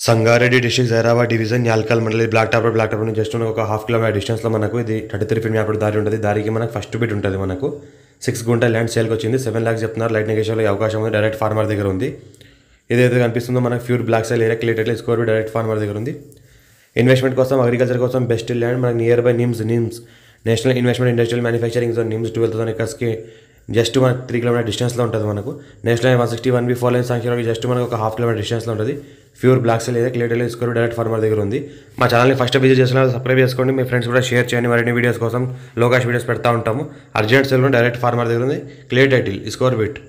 Sangareddy district Zaheerabad division Yalkal మండలి black top black top నుంచి just ఒక హాఫ్ కిలోమీటర్ డిస్టెన్స్లో మనకు ఇది థర్టీ త్రీ ఫీట్ మ్యాప్ దారి ఉంటుంది. దారికి మనకు ఫస్ట్ బిట్ ఉంటుంది మనకు. సిక్స్ గుంట ల్యాండ్ సేల్కి వచ్చింది. సెవెన్ ల్యాక్స్ చెప్తున్నారు. లైట్ నెగేషన్లో అవకాశం ఉంది. డైరెక్ట్ ఫార్మర్ దగ్గర ఉంది. ఏదైతే కనిపిస్తుందో మనకు pure black soil area clear score direct farmer దగ్గర ఉంది. ఇన్వెస్ట్మెంట్ కోసం అగ్రికల్చర్ కోసం బెస్ట్ ల్యాండ్ మనకు near by NIMZ NIMZ national investment industrial manufacturing zone NIMZ twelve thousand ఎకర్స్కి just మనకు త్రీ కిలోమీటర్ డిస్టెన్స్లో ఉంటుంది మనకు. National one sixty one B four line సంఖ్యలో జస్ట్ మనకు ఒక హాఫ్ కిలోమీటర్ డిస్టెన్స్లో ఉంటుంది. ప్యూర్ బ్లాక్ సెల్ ఏదో క్లియర్ స్కోర్ డైరెక్ట్ ఫార్మర్ దగ్గర ఉంది. మా ఛానల్ని ఫస్ట్ విజిట్ చేసిన సబ్స్క్రైబ్ చేసుకోండి. మీ ఫ్రెండ్స్ కూడా షేర్ చేయండి. మరిన్ని వీడియోస్ కోసం లోకాష్ వీడియోస్ పెడతా ఉంటాము. అర్జెంట్ సెల్ డైరెక్ట్ ఫార్మర్ దగ్గర ఉంది. Clear title score bit